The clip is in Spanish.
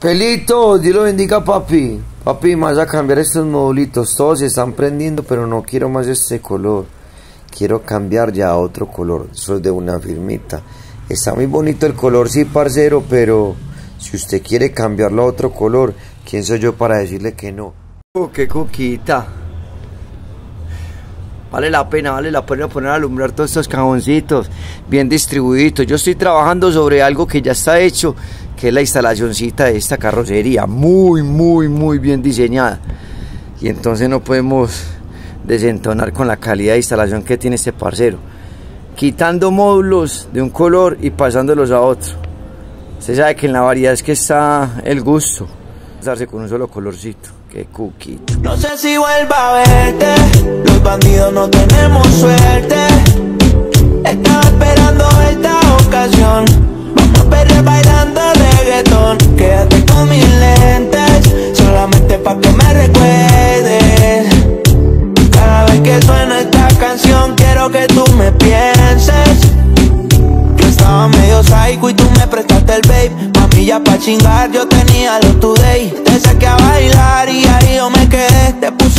Pelito, Dios lo bendiga, papi. Papi, me vas a cambiar estos modulitos. Todos se están prendiendo, pero no quiero más este color. Quiero cambiar ya a otro color. Eso es de una firmita. Está muy bonito el color, sí, parcero, pero si usted quiere cambiarlo a otro color, ¿quién soy yo para decirle que no? Oh, qué coquita. Vale la pena, vale la pena poner a alumbrar todos estos cajoncitos bien distribuidos. Yo estoy trabajando sobre algo que ya está hecho, que es la instalacióncita de esta carrocería, muy, muy, muy bien diseñada. Y entonces no podemos desentonar con la calidad de instalación que tiene este parcero. Quitando módulos de un color y pasándolos a otro. Usted sabe que en la variedad es que está el gusto. Darse con un solo colorcito. Qué cuquito. No sé si vuelva a verte. Suerte. Estaba esperando esta ocasión. Vamos a perder bailando reggaetón. Quédate con mis lentes. Solamente pa' que me recuerdes. Cada vez que suena esta canción, quiero que tú me pienses. Yo estaba medio psycho y tú me prestaste el babe. Mami, ya pa' chingar, yo tenía los today. Te saqué a bailar y ahí yo me quedé. Te puse